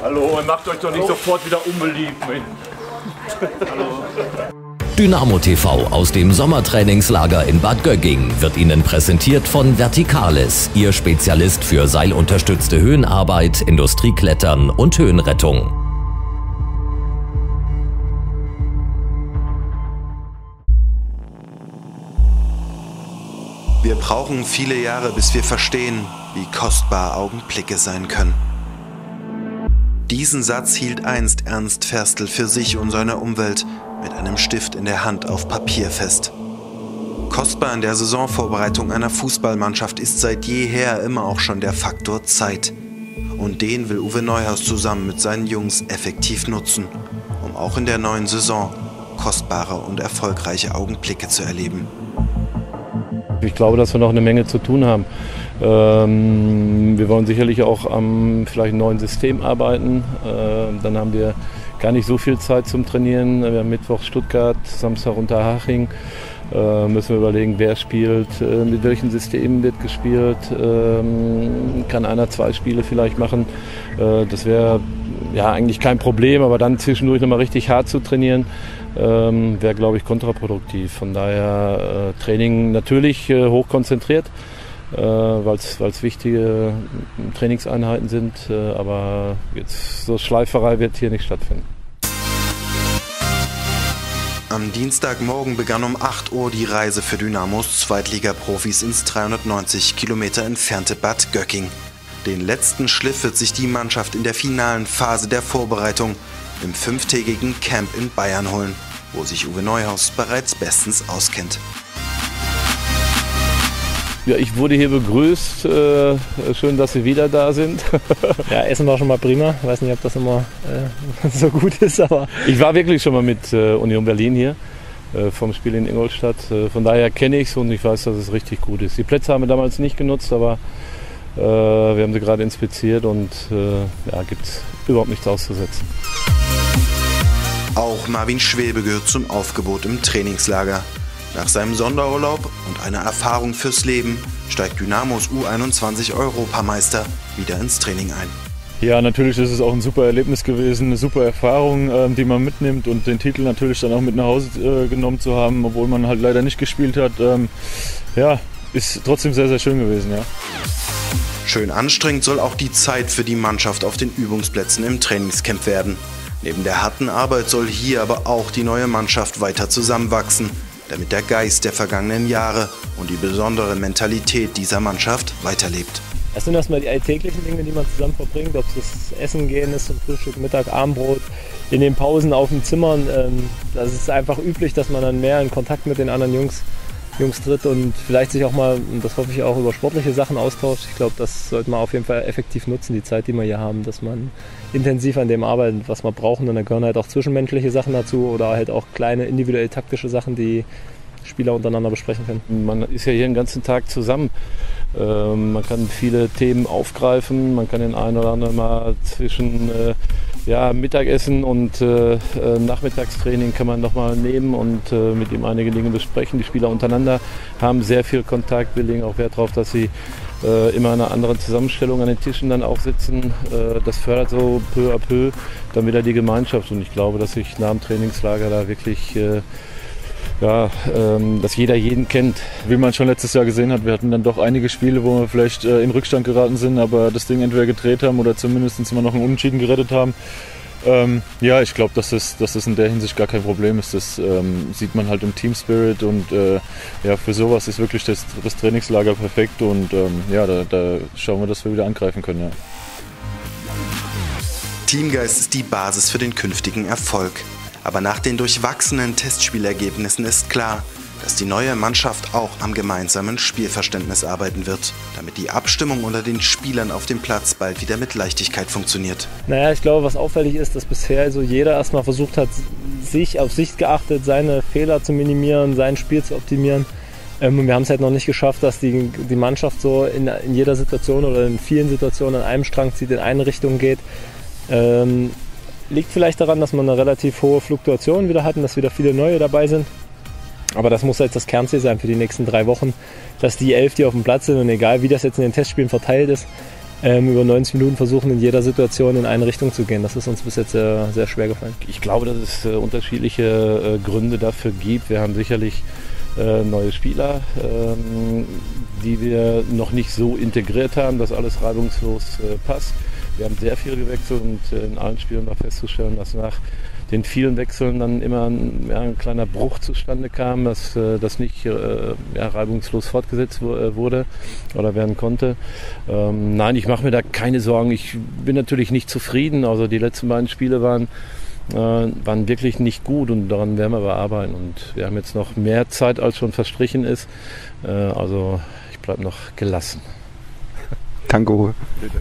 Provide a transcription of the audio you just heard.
Hallo, macht euch doch nicht Hallo. sofort wieder unbeliebt. Hallo. Dynamo TV aus dem Sommertrainingslager in Bad Gögging wird Ihnen präsentiert von Verticales, Ihr Spezialist für seilunterstützte Höhenarbeit, Industrieklettern und Höhenrettung. Wir brauchen viele Jahre, bis wir verstehen, wie kostbar Augenblicke sein können. Diesen Satz hielt einst Ernst Ferstl für sich und seine Umwelt mit einem Stift in der Hand auf Papier fest. Kostbar in der Saisonvorbereitung einer Fußballmannschaft ist seit jeher immer auch schon der Faktor Zeit. Und den will Uwe Neuhaus zusammen mit seinen Jungs effektiv nutzen, um auch in der neuen Saison kostbare und erfolgreiche Augenblicke zu erleben. Ich glaube, dass wir noch eine Menge zu tun haben. Ähm, wir wollen sicherlich auch am vielleicht neuen System arbeiten. Äh, dann haben wir gar nicht so viel Zeit zum Trainieren. Wir haben Mittwoch Stuttgart, Samstag Unterhaching. Äh, müssen wir überlegen, wer spielt, äh, mit welchen Systemen wird gespielt. Ähm, kann einer zwei Spiele vielleicht machen. Äh, das wäre ja eigentlich kein Problem, aber dann zwischendurch nochmal richtig hart zu trainieren, ähm, wäre, glaube ich, kontraproduktiv. Von daher äh, Training natürlich äh, hoch konzentriert, äh, weil es wichtige Trainingseinheiten sind, äh, aber jetzt so Schleiferei wird hier nicht stattfinden. Am Dienstagmorgen begann um 8 Uhr die Reise für Dynamos Zweitliga-Profis ins 390 Kilometer entfernte Bad Göcking. Den letzten Schliff wird sich die Mannschaft in der finalen Phase der Vorbereitung im fünftägigen Camp in Bayern holen, wo sich Uwe Neuhaus bereits bestens auskennt. Ja, ich wurde hier begrüßt. Äh, schön, dass Sie wieder da sind. ja, Essen war schon mal prima. Ich weiß nicht, ob das immer äh, so gut ist, aber. Ich war wirklich schon mal mit äh, Union Berlin hier vom Spiel in Ingolstadt. Von daher kenne ich es und ich weiß, dass es richtig gut ist. Die Plätze haben wir damals nicht genutzt, aber wir haben sie gerade inspiziert und ja, gibt es überhaupt nichts auszusetzen. Auch Marvin Schwebe gehört zum Aufgebot im Trainingslager. Nach seinem Sonderurlaub und einer Erfahrung fürs Leben steigt Dynamos U21 Europameister wieder ins Training ein. Ja, natürlich ist es auch ein super Erlebnis gewesen, eine super Erfahrung, ähm, die man mitnimmt und den Titel natürlich dann auch mit nach Hause äh, genommen zu haben, obwohl man halt leider nicht gespielt hat. Ähm, ja, ist trotzdem sehr, sehr schön gewesen, ja. Schön anstrengend soll auch die Zeit für die Mannschaft auf den Übungsplätzen im Trainingscamp werden. Neben der harten Arbeit soll hier aber auch die neue Mannschaft weiter zusammenwachsen damit der Geist der vergangenen Jahre und die besondere Mentalität dieser Mannschaft weiterlebt. Es sind erstmal die alltäglichen Dinge, die man zusammen verbringt, ob es das Essen gehen ist, zum Frühstück, Mittag, Abendbrot, in den Pausen auf den Zimmern. Ähm, das ist einfach üblich, dass man dann mehr in Kontakt mit den anderen Jungs Jungs tritt und vielleicht sich auch mal, und das hoffe ich auch, über sportliche Sachen austauscht. Ich glaube, das sollte man auf jeden Fall effektiv nutzen, die Zeit, die wir hier haben, dass man intensiv an dem arbeitet, was wir brauchen. Und dann gehören halt auch zwischenmenschliche Sachen dazu oder halt auch kleine individuell taktische Sachen, die Spieler untereinander besprechen können. Man ist ja hier den ganzen Tag zusammen. Ähm, man kann viele Themen aufgreifen, man kann den einen oder anderen mal zwischen äh, ja, Mittagessen und äh, äh, Nachmittagstraining kann man nochmal nehmen und äh, mit ihm einige Dinge besprechen. Die Spieler untereinander haben sehr viel Kontakt. Wir legen auch Wert darauf, dass sie äh, immer in einer anderen Zusammenstellung an den Tischen dann auch sitzen. Äh, das fördert so peu à peu dann wieder die Gemeinschaft. Und ich glaube, dass sich nach dem Trainingslager da wirklich äh, ja, ähm, dass jeder jeden kennt. Wie man schon letztes Jahr gesehen hat, wir hatten dann doch einige Spiele, wo wir vielleicht äh, in Rückstand geraten sind, aber das Ding entweder gedreht haben oder zumindest immer noch einen Unentschieden gerettet haben. Ähm, ja, ich glaube, dass das, dass das in der Hinsicht gar kein Problem ist. Das ähm, sieht man halt im Team Spirit und äh, ja, für sowas ist wirklich das, das Trainingslager perfekt und ähm, ja, da, da, schauen wir, dass wir wieder angreifen können. Ja. Teamgeist ist die Basis für den künftigen Erfolg. Aber nach den durchwachsenen Testspielergebnissen ist klar, dass die neue Mannschaft auch am gemeinsamen Spielverständnis arbeiten wird, damit die Abstimmung unter den Spielern auf dem Platz bald wieder mit Leichtigkeit funktioniert. Naja, ich glaube, was auffällig ist, dass bisher also jeder erstmal versucht hat, sich auf sich geachtet, seine Fehler zu minimieren, sein Spiel zu optimieren. Ähm, wir haben es halt noch nicht geschafft, dass die, die Mannschaft so in, in jeder Situation oder in vielen Situationen an einem Strang zieht, in eine Richtung geht. Ähm, Liegt vielleicht daran, dass man eine relativ hohe Fluktuation wieder hat und dass wieder viele neue dabei sind. Aber das muss jetzt das Kernziel sein für die nächsten drei Wochen, dass die elf, die auf dem Platz sind und egal wie das jetzt in den Testspielen verteilt ist, ähm, über 90 Minuten versuchen, in jeder Situation in eine Richtung zu gehen. Das ist uns bis jetzt sehr, sehr schwer gefallen. Ich glaube, dass es äh, unterschiedliche äh, Gründe dafür gibt. Wir haben sicherlich äh, neue Spieler, ähm, die wir noch nicht so integriert haben, dass alles reibungslos äh, passt. Wir haben sehr viel gewechselt und äh, in allen Spielen war festzustellen, dass nach den vielen Wechseln dann immer ein, ja, ein kleiner Bruch zustande kam, dass äh, das nicht äh, ja, reibungslos fortgesetzt äh, wurde oder werden konnte. Ähm, nein, ich mache mir da keine Sorgen. Ich bin natürlich nicht zufrieden. Also die letzten beiden Spiele waren äh, waren wirklich nicht gut und daran werden wir bearbeiten. Und wir haben jetzt noch mehr Zeit, als schon verstrichen ist. Also ich bleibe noch gelassen. Danke. Bitte.